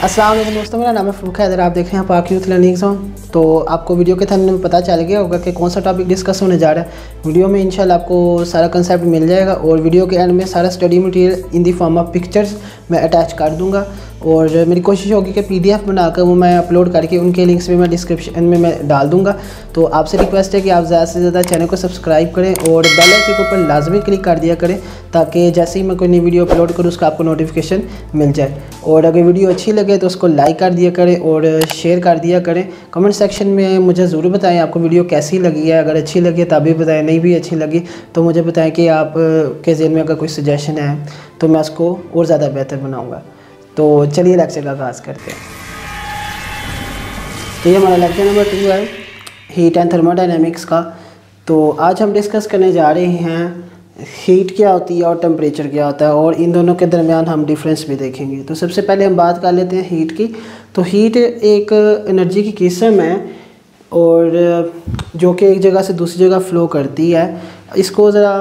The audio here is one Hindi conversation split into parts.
वालेकुम दोस्तों, मेरा नाम है फ़रूक हैदर, आप देख रहे हैं पाक यूथ लर्निंग जोन। तो आपको वीडियो के थंबनेल में पता चल गया होगा कि कौन सा टॉपिक डिस्कस होने जा रहा है। वीडियो में इंशाल्लाह आपको सारा कंसेप्ट मिल जाएगा और वीडियो के एंड में सारा study material in the form of pictures मैं अटैच कर दूँगा। और मेरी कोशिश होगी कि पीडीएफ बनाकर वो मैं अपलोड करके उनके लिंक्स भी मैं डिस्क्रिप्शन में मैं डाल दूँगा। तो आपसे रिक्वेस्ट है कि आप ज़्यादा से ज़्यादा चैनल को सब्सक्राइब करें और बेल आइकन के ऊपर लाजमी क्लिक कर दिया करें ताकि जैसे ही मैं कोई नई वीडियो अपलोड करूँ, उसका आपको नोटिफिकेशन मिल जाए। और अगर वीडियो अच्छी लगे तो उसको लाइक कर दिया करें और शेयर कर दिया करें। कमेंट सेक्शन में मुझे ज़रूर बताएँ आपको वीडियो कैसी लगी है। अगर अच्छी लगी तभी बताएँ, नहीं भी अच्छी लगी तो मुझे बताएँ कि आप, के जहन में अगर कोई सजेशन है तो मैं उसको और ज़्यादा बेहतर बनाऊँगा। तो चलिए लेक्चर का आगाज़ करते हैं। तो ये हमारा लेक्चर नंबर टू है हीट एंड थर्मोडाइनमिक्स का। तो आज हम डिस्कस करने जा रहे हैं हीट क्या होती है और टेम्परेचर क्या होता है और इन दोनों के दरमियान हम डिफरेंस भी देखेंगे। तो सबसे पहले हम बात कर लेते हैं हीट की। तो हीट एक एनर्जी की किस्म है और जो कि एक जगह से दूसरी जगह फ़्लो करती है। इसको ज़रा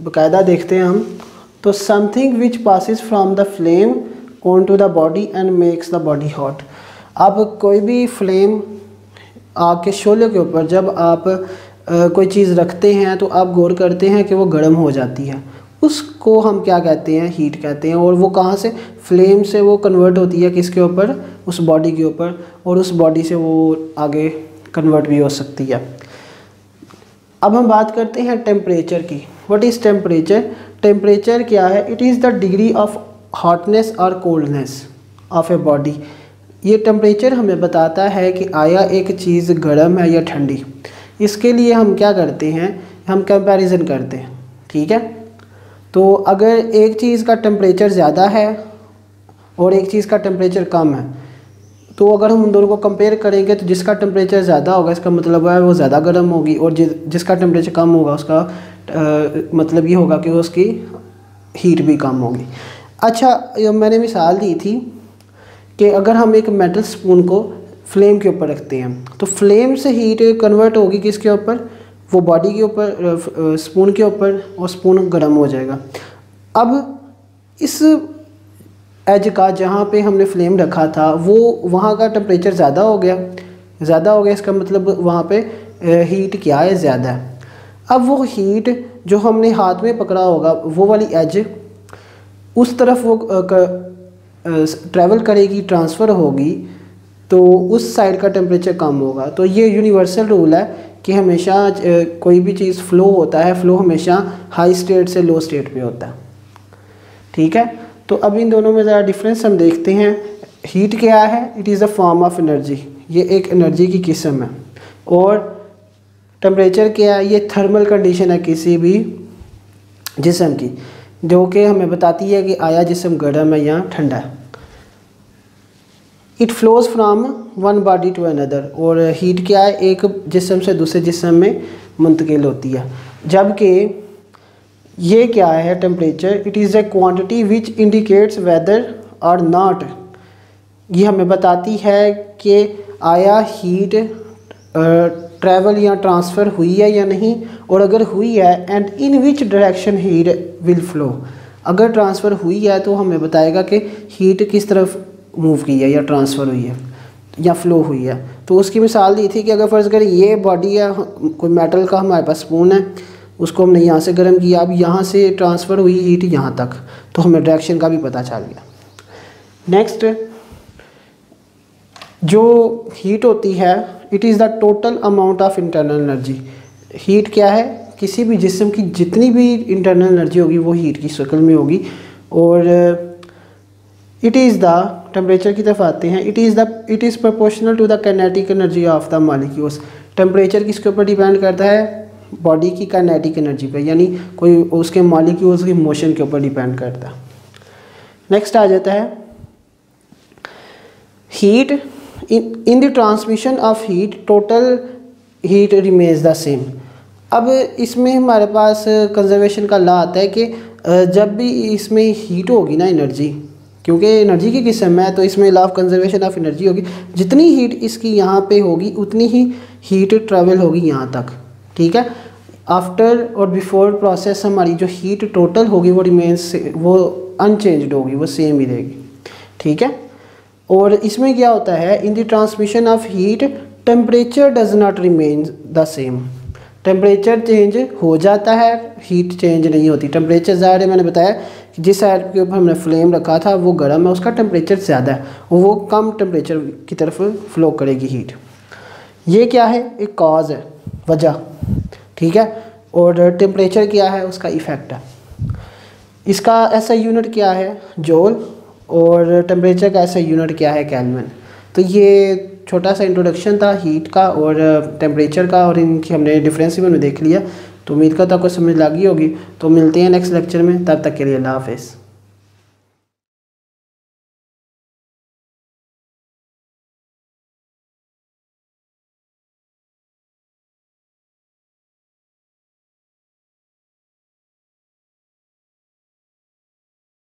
बाकायदा देखते हैं हम। तो something which passes from the flame on to the body and makes the body hot अब कोई भी फ्लेम आग के शोले के ऊपर जब आप आ, कोई चीज़ रखते हैं तो आप गौर करते हैं कि वो गर्म हो जाती है। उसको हम क्या कहते हैं? हीट कहते हैं। और वो कहाँ से? फ्लेम से वो कन्वर्ट होती है किसके ऊपर? उस बॉडी के ऊपर। और उस बॉडी से वो आगे कन्वर्ट भी हो सकती है। अब हम बात करते हैं टेम्परेचर की। व्हाट इज़ टेम्परेचर टेम्परेचर क्या है? It is the degree of hotness और कोल्डनेस ऑफ़ ए बॉडी ये टेम्परेचर हमें बताता है कि आया एक चीज़ गर्म है या ठंडी। इसके लिए हम क्या करते हैं? हम कंपैरिजन करते हैं ठीक है? तो अगर एक चीज़ का टेम्परेचर ज़्यादा है और एक चीज़ का टेम्परेचर कम है तो अगर हम उन दोनों को कंपेयर करेंगे तो जिसका टेम्परेचर ज़्यादा होगा इसका मतलब है वो ज़्यादा गर्म होगी और जि, जिसका टेम्परेचर कम होगा उसका आ, मतलब ये होगा कि उसकी हीट भी कम होगी। अच्छा मैंने मिसाल दी थी कि अगर हम एक मेटल स्पून को फ्लेम के ऊपर रखते हैं तो फ्लेम से हीट कन्वर्ट होगी किसके ऊपर? वो बॉडी के ऊपर स्पून के ऊपर और स्पून गर्म हो जाएगा। अब इस एज का जहाँ पे हमने फ्लेम रखा था, वो वहाँ का टेम्परेचर ज़्यादा हो गया। ज़्यादा हो गया, इसका मतलब वहाँ पे हीट क्या है? ज़्यादा। है अब वो हीट जो हमने हाथ में पकड़ा होगा, वो वाली एज उस तरफ़ वो ट्रैवल करेगी ट्रांसफ़र होगी तो उस साइड का टेम्परेचर कम होगा। तो ये यूनिवर्सल रूल है कि हमेशा कोई भी चीज़ फ़्लो होता है फ़्लो हमेशा हाई स्टेट से लो स्टेट पे होता है। ठीक है? तो अब इन दोनों में ज़रा डिफरेंस हम देखते हैं। हीट क्या है? It is a form of energy ये एक एनर्जी की किस्म है। और टेम्परेचर क्या है? ये थर्मल कंडीशन है किसी भी जिसम की। जो कि हमें बताती है कि आया जिसम गर्म है या ठंडा है। It flows from one body to another और हीट क्या है? एक जिसम से दूसरे जिसम में मुंतकिल होती है। जबकि ये क्या है temperature it is a quantity which indicates whether और नॉट ये हमें बताती है कि आया हीट ट्रैवल या ट्रांसफ़र हुई है या नहीं, और अगर हुई है and in which direction heat will flow अगर ट्रांसफ़र हुई है तो हमें बताएगा कि हीट किस तरफ़ मूव की है या ट्रांसफ़र हुई है, या फ्लो हुई है। तो उसकी मिसाल दी थी कि अगर फ़र्ज़ करें ये बॉडी है कोई मेटल का हमारे पास स्पून है, उसको हमने यहाँ से गर्म किया, अब यहाँ से ट्रांसफ़र हुई हीट यहाँ तक तो हमें डायरेक्शन का भी पता चल गया। नेक्स्ट जो हीट होती है it is the total amount of internal energy heat क्या है? किसी भी जिसम की जितनी भी इंटरनल एनर्जी होगी, वो हीट की शक्ल में होगी। और इट इज़ द टेम्परेचर की तरफ़ आते हैं। It is the it is proportional to the kinetic energy of the molecules temperature किसके ऊपर डिपेंड करता है? बॉडी की कैनेटिक एनर्जी पर यानी कोई उसके मालिक्यूल्स की मोशन के ऊपर डिपेंड करता है। नेक्स्ट आ जाता है heat in in the transmission of heat total heat remains the same अब इसमें हमारे पास कंजर्वेशन का ला आता है कि जब भी इसमें हीट होगी ना एनर्जी क्योंकि एनर्जी की किस्म है तो इसमें law of conservation of energy होगी। जितनी हीट इसकी यहाँ पे होगी, उतनी ही हीट ट्रेवल होगी यहाँ तक, ठीक है? आफ्टर और बिफोर प्रोसेस हमारी जो हीट टोटल होगी, वो रिमेन्स वो अनचेंज्ड होगी, वो सेम ही रहेगी, ठीक है? और इसमें क्या होता है in the transmission of heat temperature does not remain the same temperature change हो जाता है हीट चेंज नहीं होती। टेम्परेचर ज़्यादा है, मैंने बताया कि जिस साइड के ऊपर हमने फ्लेम रखा था, वो गर्म है, उसका टेम्परेचर ज़्यादा है और वो कम टेम्परेचर की तरफ़ फ्लो करेगी हीट ये क्या है? एक कॉज है, वजह। ठीक है? और टेम्परेचर क्या है? उसका इफ़ेक्ट है। इसका ऐसा यूनिट क्या है जोल और टेम्परेचर का ऐसा यूनिट क्या है कैलविन तो ये छोटा सा इंट्रोडक्शन था हीट का और टेम्परेचर का और इनकी हमने डिफरेंस उन्हें देख लिया। तो उम्मीद करता आपको समझ लगी होगी। तो मिलते हैं नेक्स्ट लेक्चर में, तब तक के लिए अल्लाह हाफिज़।